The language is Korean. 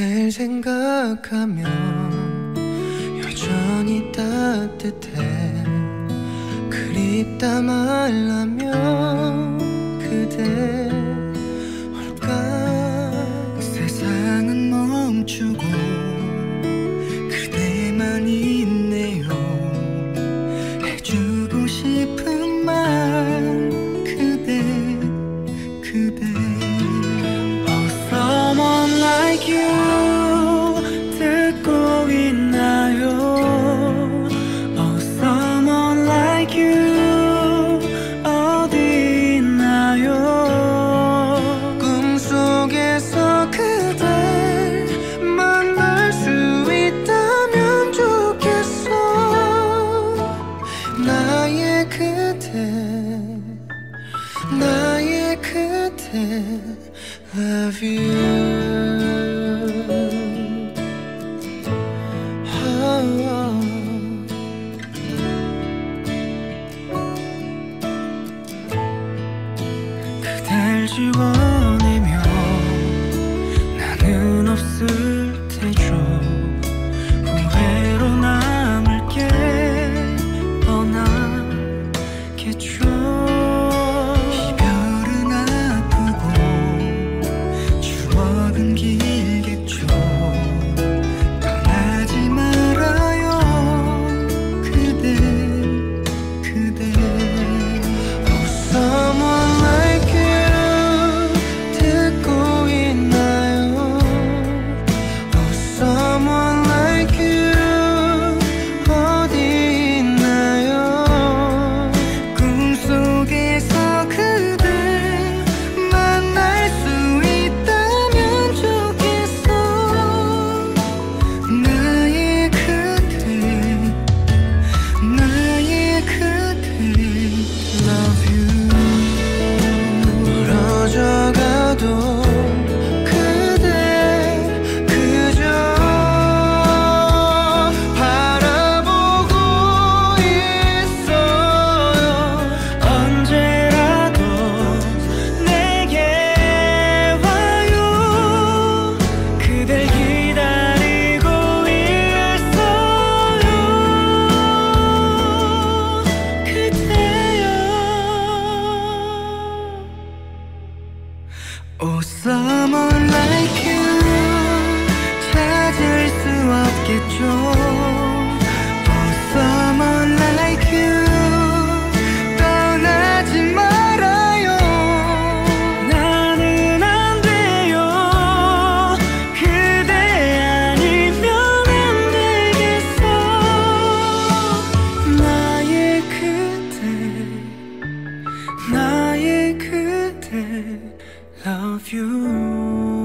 그댈 생각하면 여전히 따뜻해. 그립다 말라면 thin of you. Oh, oh. 그댈 지워. Oh, someone like you 찾을 수 없겠죠 you.